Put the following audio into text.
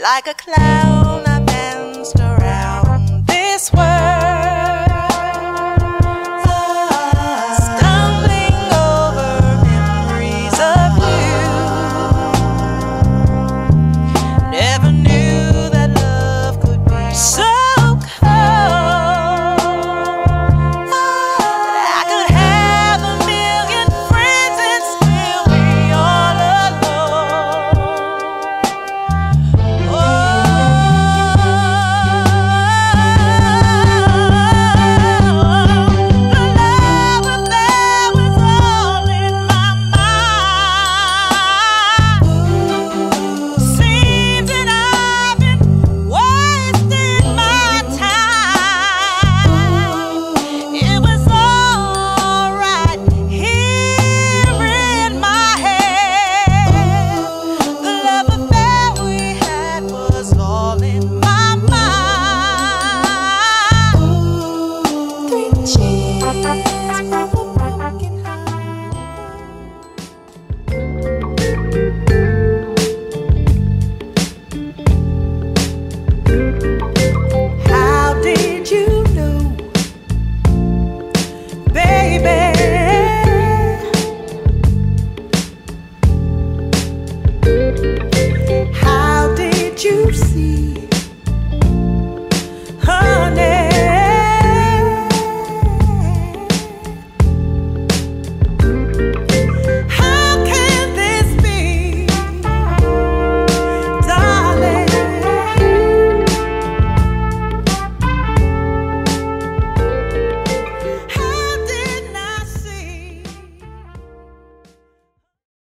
like a clown.